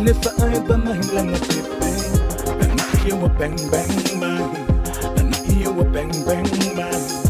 And if I ain't been big bang. And I hear a bang bang bang. And I hear a bang bang bang.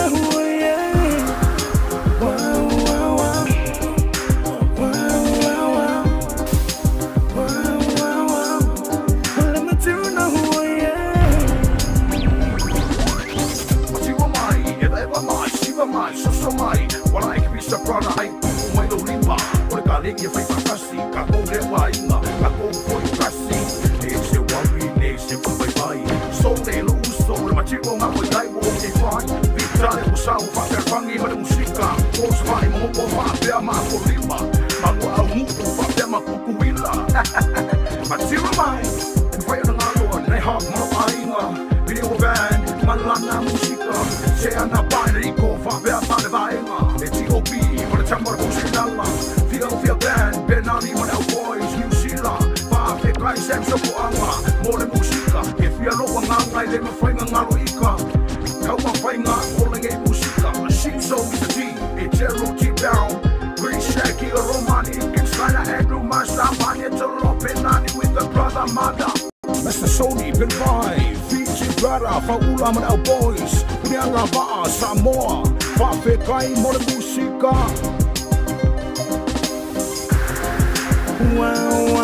mai, so so mai Wala ai kipi sa prana ai kuku no lima Ole ka legi e whai pakasi, ka kou rewa inga Ka kou foi kasi E se wari, ne se kubai mai So ne lo uso, le mati o ngā koi dai wo e whai Vita e o sau, whakarwangi ma le musika Kōs mai mo o whapea ma ko lima Mango au muku, whapea ma kuku wila Mati o mai kai sem so po anga mo le musika ke fia lo wanga ngai le ma whainga ngalo ika kau ma whainga o le ngai musika a sheep so Mr. D e te roti down Green Shacky a Romani Kim Steiner Andrew Masa Mani to Lopenani with the brother mother Mr. Sony been five Fiji brother Faula man our boys Unianga Ba'a Samoa Fafekai mo le musika Wow, wow.